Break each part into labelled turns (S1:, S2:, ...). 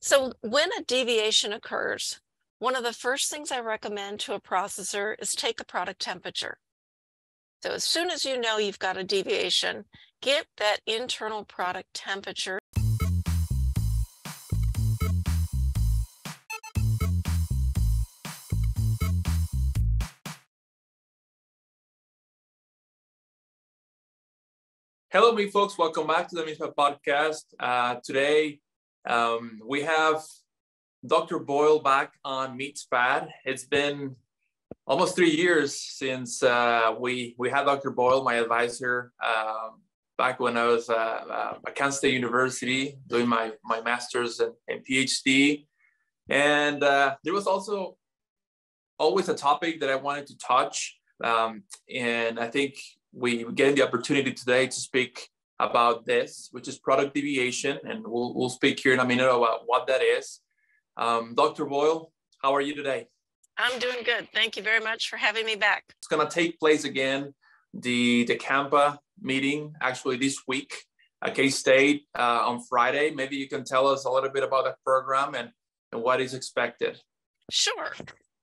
S1: So when a deviation occurs, one of the first things I recommend to a processor is take the product temperature. So as soon as you know you've got a deviation, get that internal product temperature.
S2: Hello, me folks. Welcome back to the MeatsPad podcast. Uh, today, um, we have Dr. Boyle back on MeatsPad. It's been almost three years since uh, we we had Dr. Boyle, my advisor, um, back when I was uh, uh, at Kansas State University doing my my master's and, and PhD. And uh, there was also always a topic that I wanted to touch, um, and I think we getting the opportunity today to speak about this, which is product deviation, and we'll we'll speak here in a minute about what that is. Um, Dr. Boyle, how are you today?
S1: I'm doing good. Thank you very much for having me back.
S2: It's going to take place again, the, the KMPA meeting, actually this week at K-State uh, on Friday. Maybe you can tell us a little bit about the program and, and what is expected.
S1: Sure.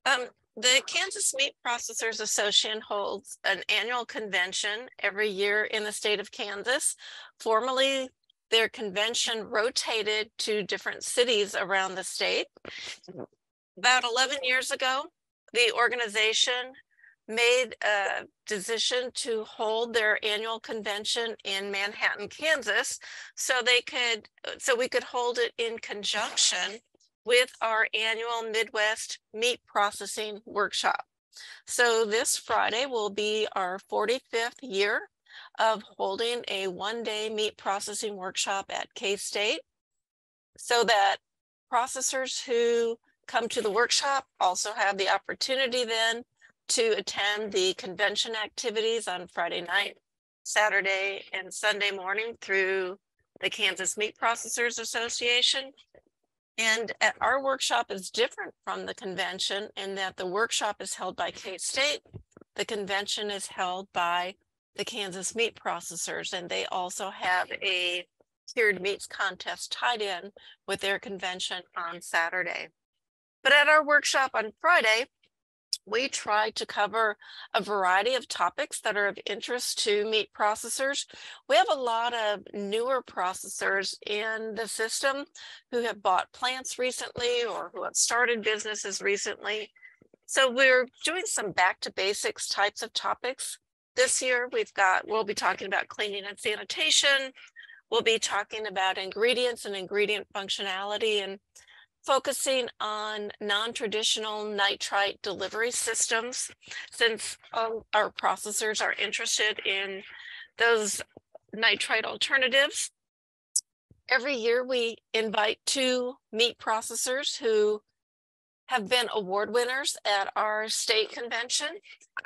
S1: Um, the Kansas Meat Processors Association holds an annual convention every year in the state of Kansas. Formally, their convention rotated to different cities around the state. About 11 years ago, the organization made a decision to hold their annual convention in Manhattan, Kansas, so they could so we could hold it in conjunction with our annual Midwest meat processing workshop. So this Friday will be our 45th year of holding a one day meat processing workshop at K State so that processors who come to the workshop also have the opportunity then to attend the convention activities on Friday night, Saturday, and Sunday morning through the Kansas Meat Processors Association. And our workshop is different from the convention in that the workshop is held by K State. The convention is held by the Kansas meat processors, and they also have a cured meats contest tied in with their convention on Saturday. But at our workshop on Friday, we try to cover a variety of topics that are of interest to meat processors. We have a lot of newer processors in the system who have bought plants recently or who have started businesses recently. So we're doing some back to basics types of topics this year we've got, we'll be talking about cleaning and sanitation. We'll be talking about ingredients and ingredient functionality and focusing on non-traditional nitrite delivery systems since our processors are interested in those nitrite alternatives. Every year we invite two meat processors who have been award winners at our state convention.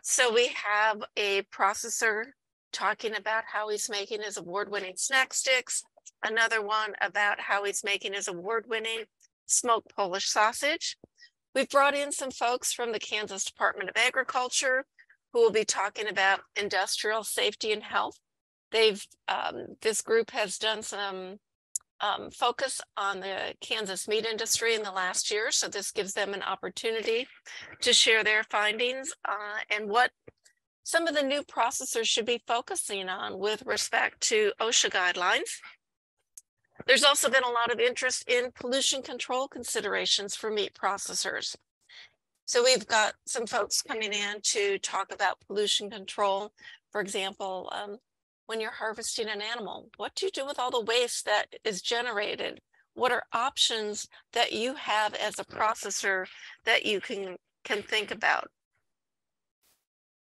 S1: So we have a processor talking about how he's making his award winning snack sticks, another one about how he's making his award winning smoked Polish sausage. We've brought in some folks from the Kansas Department of Agriculture who will be talking about industrial safety and health. They've, um, this group has done some um, focus on the Kansas meat industry in the last year. So this gives them an opportunity to share their findings uh, and what some of the new processors should be focusing on with respect to OSHA guidelines. There's also been a lot of interest in pollution control considerations for meat processors. So we've got some folks coming in to talk about pollution control. For example, um, when you're harvesting an animal? What do you do with all the waste that is generated? What are options that you have as a processor that you can, can think about?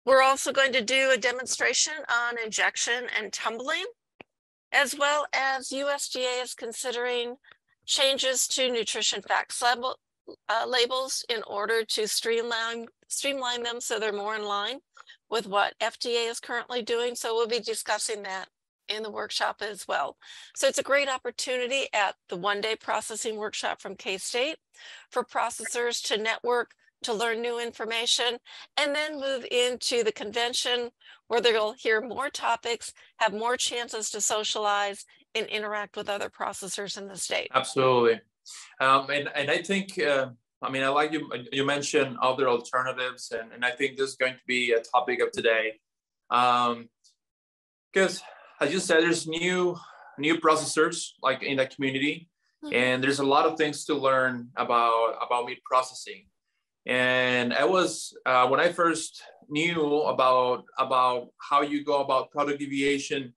S1: We're also going to do a demonstration on injection and tumbling, as well as USDA is considering changes to nutrition facts label, uh, labels in order to streamline, streamline them so they're more in line with what FDA is currently doing. So we'll be discussing that in the workshop as well. So it's a great opportunity at the one day processing workshop from K-State for processors to network, to learn new information, and then move into the convention where they'll hear more topics, have more chances to socialize and interact with other processors in the state.
S2: Absolutely. Um, and, and I think, uh, I mean, I like you, you mentioned other alternatives, and, and I think this is going to be a topic of today. Um, because as you said, there's new new processors like in the community, mm-hmm. and there's a lot of things to learn about about meat processing. And I was uh, when I first knew about about how you go about product deviation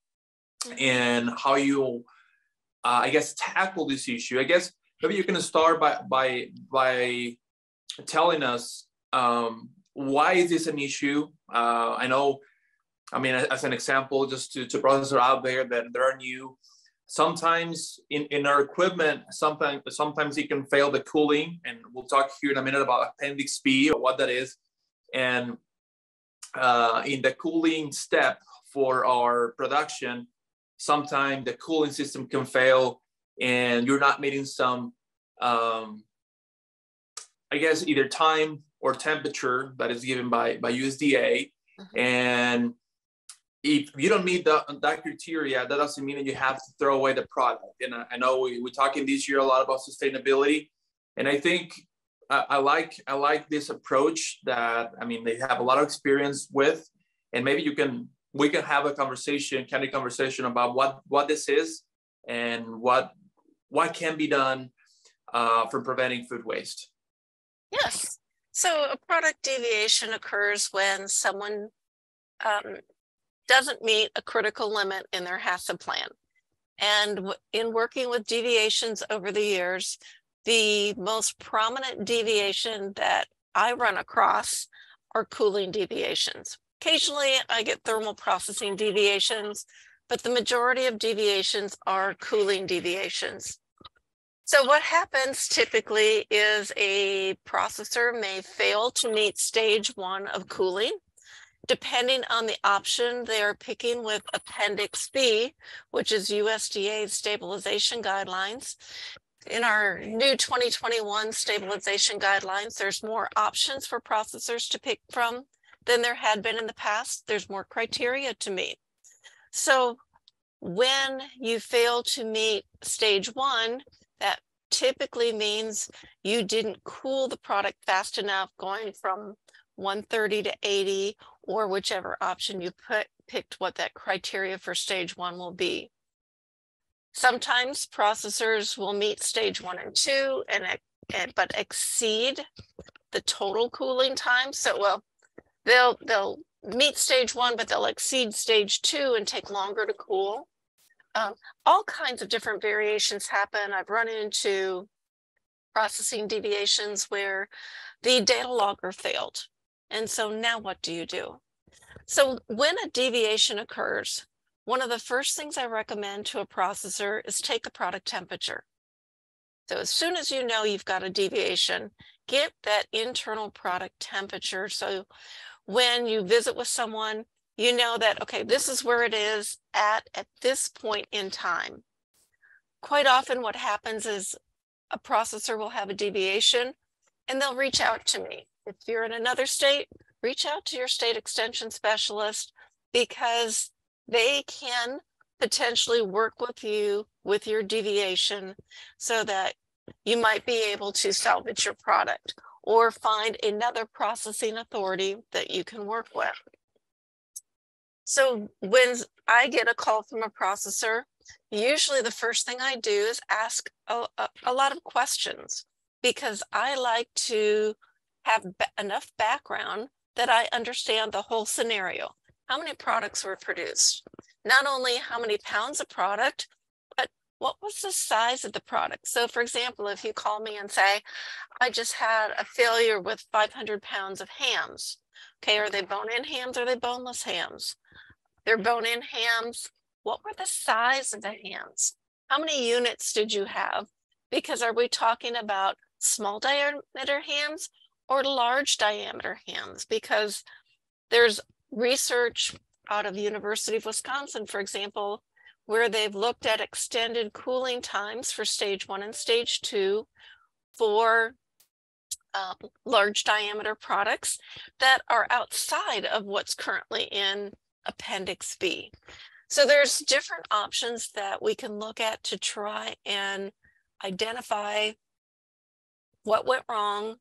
S2: and how you, uh, I guess, tackle this issue. I guess maybe you can start by by by telling us um, why is this an issue. Uh, I know, I mean, as an example, just to to processor out there that there are new sometimes in, in our equipment, sometimes sometimes it can fail the cooling, and we'll talk here in a minute about appendix B or what that is. And uh, in the cooling step for our production, sometimes the cooling system can fail, and you're not meeting some, um, I guess, either time or temperature that is given by by USDA, mm-hmm. and if you don't meet the, that criteria, that doesn't mean that you have to throw away the product. And I, I know we, we're talking this year a lot about sustainability. And I think I, I, like I like this approach that I mean they have a lot of experience with, and maybe you can we can have a conversation, kind of conversation about what what this is and what what can be done uh, for preventing food waste.
S1: Yes. So a product deviation occurs when someone um, doesn't meet a critical limit in their HACCP plan. And in working with deviations over the years, the most prominent deviation that I run across are cooling deviations. Occasionally, I get thermal processing deviations, but the majority of deviations are cooling deviations. So what happens typically is a processor may fail to meet stage one of cooling depending on the option they are picking with Appendix B, which is USDA stabilization guidelines. In our new 2021 stabilization guidelines, there's more options for processors to pick from than there had been in the past. There's more criteria to meet. So when you fail to meet stage one, that typically means you didn't cool the product fast enough going from 130 to 80 or whichever option you put picked what that criteria for stage one will be. Sometimes processors will meet stage one and two and, and but exceed the total cooling time. So well, they'll they'll meet stage one, but they'll exceed stage two and take longer to cool. Um, all kinds of different variations happen. I've run into processing deviations where the data logger failed and so now what do you do? So when a deviation occurs, one of the first things I recommend to a processor is take a product temperature. So as soon as you know you've got a deviation, get that internal product temperature. So when you visit with someone, you know that, okay, this is where it is at at this point in time. Quite often what happens is a processor will have a deviation and they'll reach out to me if you're in another state, reach out to your state extension specialist because they can potentially work with you with your deviation so that you might be able to salvage your product or find another processing authority that you can work with. So when I get a call from a processor, usually the first thing I do is ask a, a, a lot of questions because I like to have enough background that I understand the whole scenario. How many products were produced? Not only how many pounds of product, but what was the size of the product? So for example, if you call me and say, I just had a failure with 500 pounds of hams. Okay, are they bone-in hams or are they boneless hams? They're bone-in hams. What were the size of the hams? How many units did you have? Because are we talking about small diameter hams or large diameter hands because there's research out of the University of Wisconsin, for example, where they've looked at extended cooling times for stage one and stage two for um, large diameter products that are outside of what's currently in Appendix B. So there's different options that we can look at to try and identify what went wrong.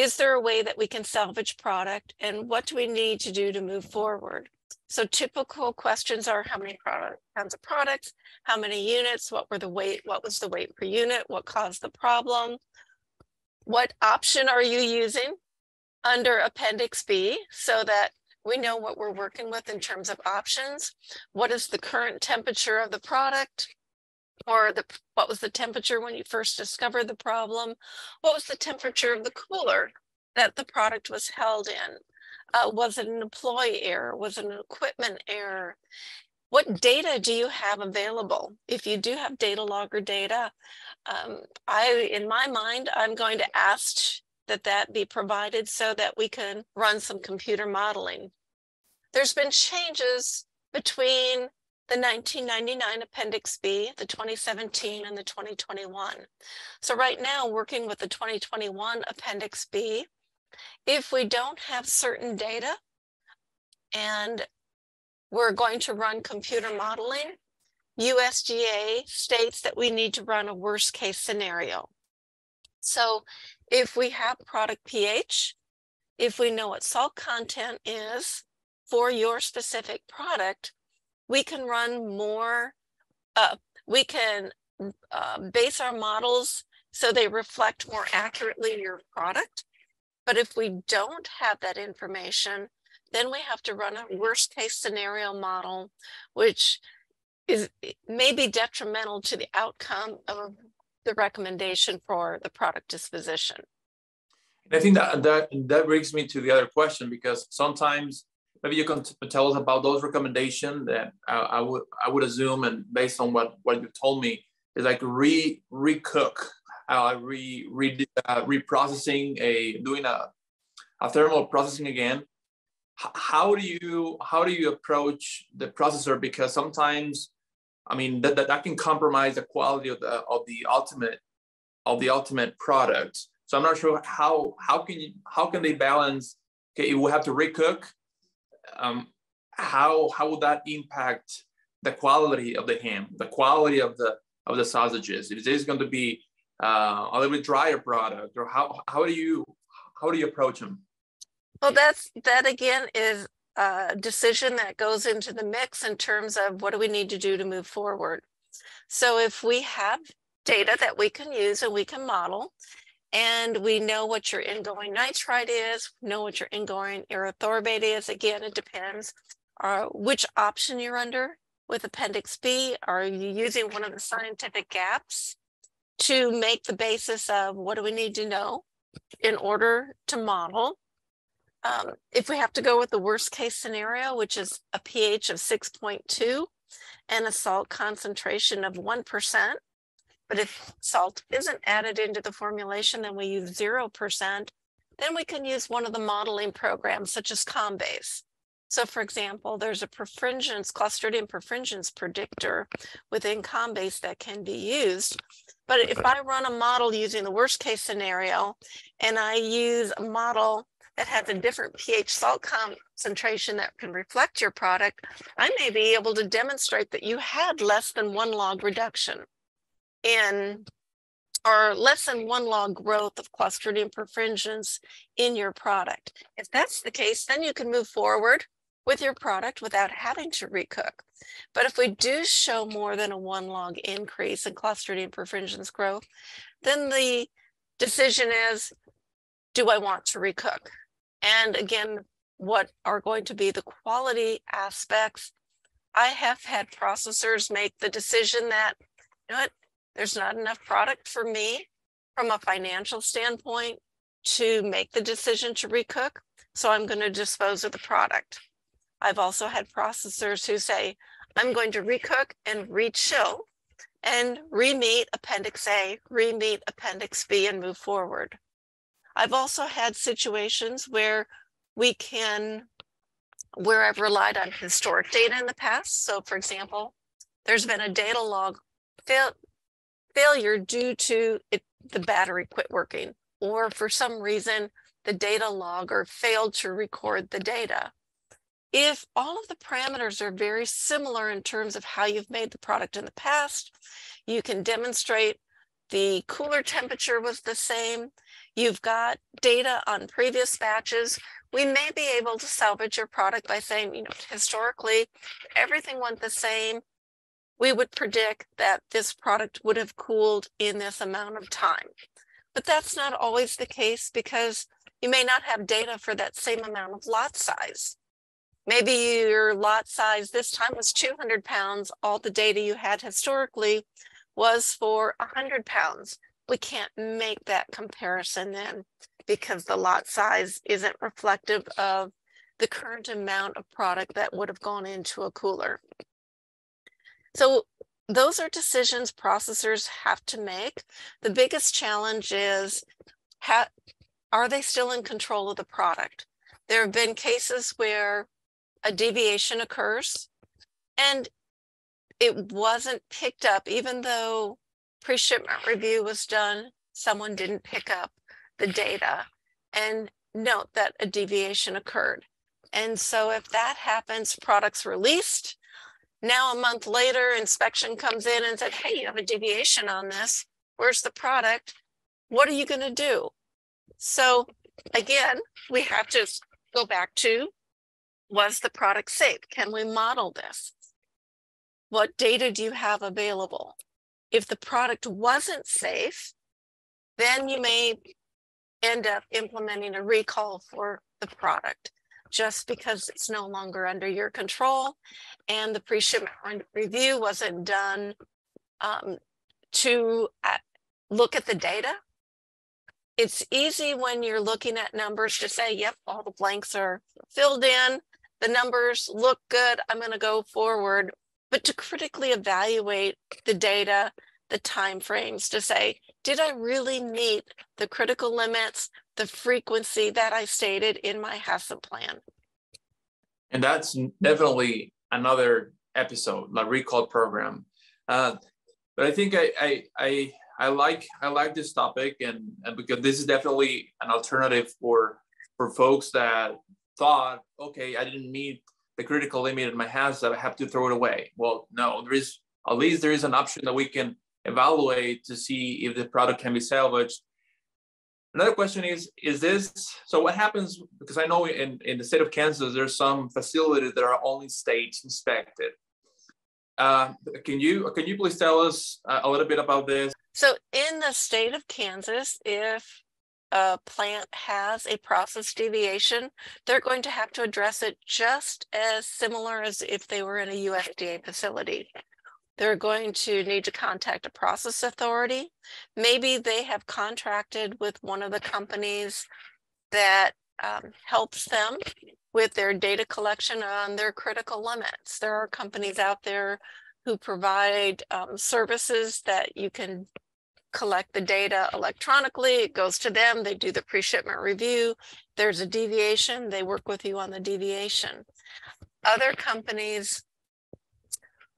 S1: Is there a way that we can salvage product and what do we need to do to move forward? So typical questions are how many product, kinds of products, how many units, what were the weight, what was the weight per unit, what caused the problem, what option are you using under Appendix B so that we know what we're working with in terms of options. What is the current temperature of the product? Or the what was the temperature when you first discovered the problem? What was the temperature of the cooler that the product was held in? Uh, was it an employee error? Was it an equipment error? What data do you have available? If you do have data logger data, um, I, in my mind, I'm going to ask that that be provided so that we can run some computer modeling. There's been changes between the 1999 Appendix B, the 2017, and the 2021. So right now, working with the 2021 Appendix B, if we don't have certain data and we're going to run computer modeling, USDA states that we need to run a worst case scenario. So if we have product pH, if we know what salt content is for your specific product, we can run more, uh, we can uh, base our models so they reflect more accurately your product. But if we don't have that information, then we have to run a worst case scenario model, which is may be detrimental to the outcome of the recommendation for the product disposition.
S2: I think that that that brings me to the other question because sometimes maybe you can tell us about those recommendations that I, I, would I would assume and based on what what you told me is like re recook uh, re re uh, reprocessing a doing a a thermal processing again how do you how do you approach the processor because sometimes I mean that, that, that can compromise the quality of the of the ultimate of the ultimate product. So I'm not sure how how can you how can they balance? Okay, you will have to recook. Um, how how would that impact the quality of the ham, the quality of the of the sausages? Is this going to be uh, a little bit drier product, or how how do you how do you approach them?
S1: Well, that's that again is a decision that goes into the mix in terms of what do we need to do to move forward. So if we have data that we can use and we can model, and we know what your ingoing nitrite is, know what your ingoing erythorbate is. Again, it depends uh, which option you're under. With Appendix B, are you using one of the scientific gaps to make the basis of what do we need to know in order to model? Um, if we have to go with the worst case scenario, which is a pH of 6.2 and a salt concentration of 1%, but if salt isn't added into the formulation, then we use 0%, then we can use one of the modeling programs such as ComBase. So for example, there's a perfringens, Clostridium perfringens predictor within ComBase that can be used. But if I run a model using the worst case scenario and I use a model that has a different pH salt concentration that can reflect your product, I may be able to demonstrate that you had less than one log reduction in or less than one log growth of Clostridium perfringens in your product. If that's the case, then you can move forward with your product without having to recook. But if we do show more than a one log increase in Clostridium perfringens growth, then the decision is, do I want to recook? And again, what are going to be the quality aspects? I have had processors make the decision that, you know what, there's not enough product for me from a financial standpoint to make the decision to recook. So I'm going to dispose of the product. I've also had processors who say, I'm going to recook and rechill and remeet Appendix A, remeet Appendix B, and move forward. I've also had situations where we can, where I've relied on historic data in the past. So for example, there's been a data log fail, failure due to it, the battery quit working, or for some reason, the data logger failed to record the data. If all of the parameters are very similar in terms of how you've made the product in the past, you can demonstrate the cooler temperature was the same. You've got data on previous batches. We may be able to salvage your product by saying, you know, historically, everything went the same. We would predict that this product would have cooled in this amount of time. But that's not always the case because you may not have data for that same amount of lot size. Maybe your lot size this time was 200 pounds. All the data you had historically was for 100 pounds. We can't make that comparison then because the lot size isn't reflective of the current amount of product that would have gone into a cooler. So those are decisions processors have to make. The biggest challenge is how, are they still in control of the product? There have been cases where a deviation occurs and it wasn't picked up, even though pre-shipment review was done, someone didn't pick up the data and note that a deviation occurred. And so if that happens, products released, now a month later, inspection comes in and said, hey, you have a deviation on this. Where's the product? What are you gonna do? So again, we have to go back to, was the product safe? Can we model this? What data do you have available? If the product wasn't safe, then you may end up implementing a recall for the product just because it's no longer under your control and the pre-shipment review wasn't done um, to uh, look at the data. It's easy when you're looking at numbers to say, yep, all the blanks are filled in, the numbers look good, I'm gonna go forward but to critically evaluate the data, the timeframes to say, did I really meet the critical limits, the frequency that I stated in my HACCP plan?
S2: And that's definitely another episode, the recall program. Uh, but I think I, I, I I like I like this topic and, and because this is definitely an alternative for for folks that thought, okay, I didn't meet the critical limit in my house that I have to throw it away. Well, no, there is at least there is an option that we can evaluate to see if the product can be salvaged. Another question is, is this, so what happens, because I know in, in the state of Kansas, there's some facilities that are only state inspected. Uh, can you can you please tell us a little bit about this?
S1: So in the state of Kansas, if a plant has a process deviation, they're going to have to address it just as similar as if they were in a USDA facility. They're going to need to contact a process authority. Maybe they have contracted with one of the companies that um, helps them with their data collection on their critical limits. There are companies out there who provide um, services that you can collect the data electronically. It goes to them. They do the pre-shipment review. There's a deviation. They work with you on the deviation. Other companies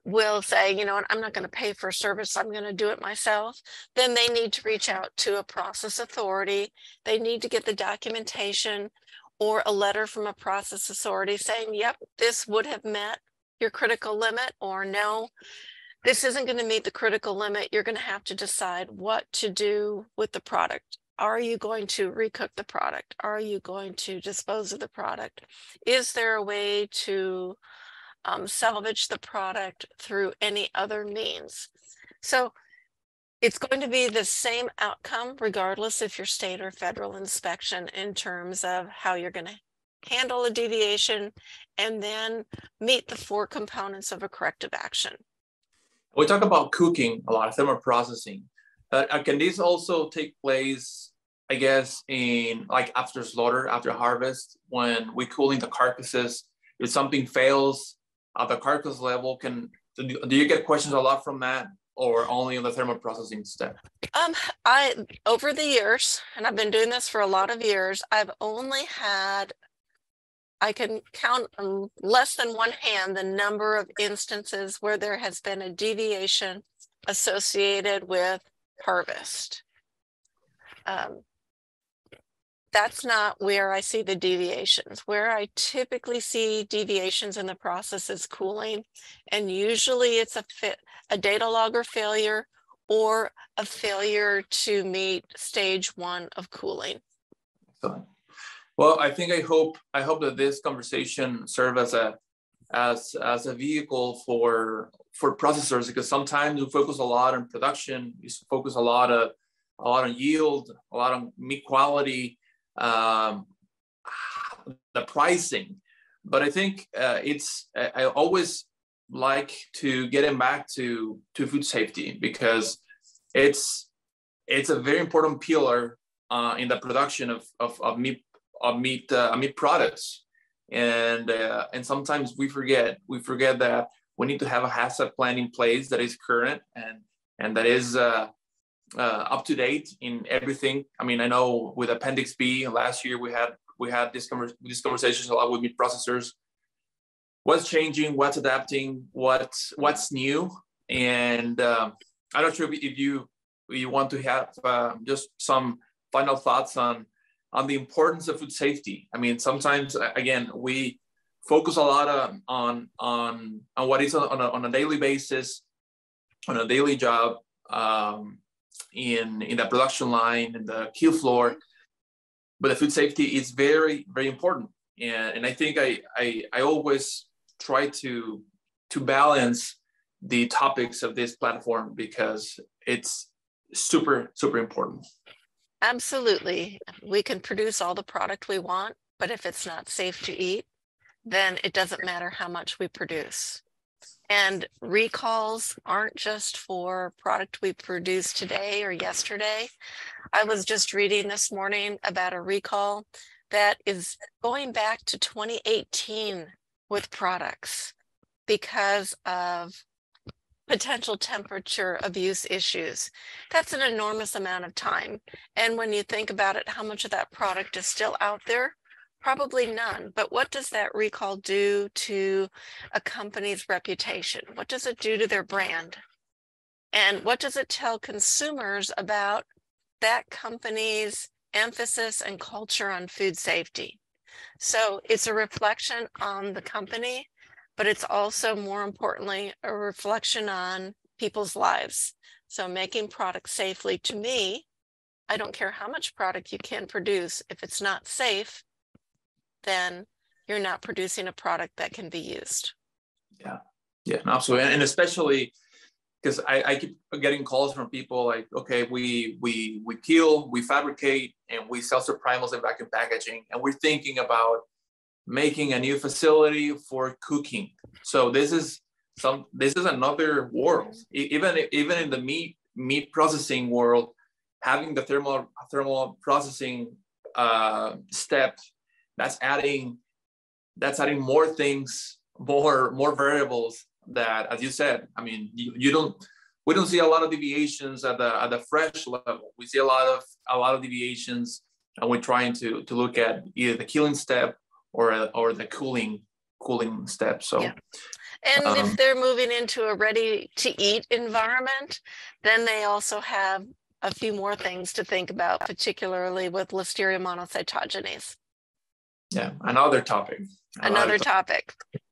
S1: will say, you know I'm not going to pay for service. I'm going to do it myself. Then they need to reach out to a process authority. They need to get the documentation or a letter from a process authority saying, yep, this would have met your critical limit or no, this isn't going to meet the critical limit. You're going to have to decide what to do with the product. Are you going to recook the product? Are you going to dispose of the product? Is there a way to um, salvage the product through any other means? So it's going to be the same outcome regardless if you're state or federal inspection in terms of how you're going to handle a deviation and then meet the four components of a corrective action.
S2: We talk about cooking a lot, of thermal processing. Uh, can this also take place, I guess, in like after slaughter, after harvest, when we cooling the carcasses? If something fails at the carcass level, can do you get questions a lot from that, or only on the thermal processing step?
S1: Um, I over the years, and I've been doing this for a lot of years, I've only had I can count on less than one hand the number of instances where there has been a deviation associated with harvest. Um, that's not where I see the deviations. Where I typically see deviations in the process is cooling. And usually it's a fit, a data logger failure or a failure to meet stage one of cooling.
S2: Excellent. Well, I think I hope I hope that this conversation serve as a as as a vehicle for for processors because sometimes we focus a lot on production, we focus a lot of a lot on yield, a lot on meat quality, um, the pricing. But I think uh, it's I always like to get him back to to food safety because it's it's a very important pillar uh, in the production of of, of meat of meat uh, meat products and uh, and sometimes we forget we forget that we need to have a HACCP plan in place that is current and and that is uh, uh, up to date in everything. I mean, I know with Appendix B last year we had we had this, conver- these conversations a lot with meat processors. What's changing? What's adapting? What's what's new? And um, I'm not sure if, if you you want to have uh, just some final thoughts on on the importance of food safety. I mean, sometimes again we focus a lot on on on, on what is on a, on a daily basis, on a daily job um, in in the production line in the kill floor. But the food safety is very very important, and and I think I I, I always try to to balance the topics of this platform because it's super super important
S1: Absolutely. We can produce all the product we want, but if it's not safe to eat, then it doesn't matter how much we produce. And recalls aren't just for product we produced today or yesterday. I was just reading this morning about a recall that is going back to 2018 with products because of potential temperature abuse issues. That's an enormous amount of time. And when you think about it, how much of that product is still out there? Probably none. But what does that recall do to a company's reputation? What does it do to their brand? And what does it tell consumers about that company's emphasis and culture on food safety? So it's a reflection on the company but it's also more importantly a reflection on people's lives. So making products safely to me, I don't care how much product you can produce. If it's not safe, then you're not producing a product that can be used.
S2: Yeah, yeah, absolutely, and especially because I, I keep getting calls from people like, okay, we we we kill, we fabricate, and we sell primals and vacuum packaging, and we're thinking about making a new facility for cooking. So this is some this is another world. Even even in the meat meat processing world, having the thermal thermal processing uh, step, that's adding that's adding more things, more more variables that, as you said, I mean, you, you don't we don't see a lot of deviations at the at the fresh level. We see a lot of a lot of deviations, and we're trying to to look at either the killing step or or the cooling cooling step. So.
S1: Yeah. And um, if they're moving into a ready to eat environment, then they also have a few more things to think about, particularly with Listeria monocytogenes.
S2: Yeah, another topic.
S1: Another, topic. topic.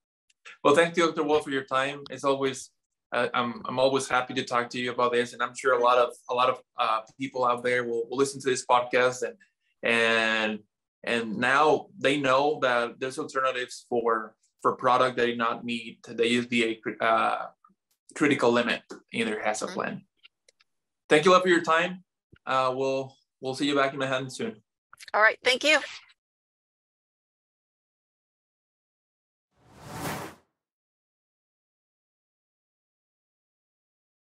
S2: Well, thank you, Dr. Wolf, for your time. It's always uh, I'm I'm always happy to talk to you about this, and I'm sure a lot of a lot of uh, people out there will, will listen to this podcast and and and now they know that there's alternatives for for product that did not meet the USDA uh, critical limit in their HACCP mm-hmm. plan. Thank you, love, for your time. Uh, we'll we'll see you back in Manhattan soon.
S1: All right, thank you.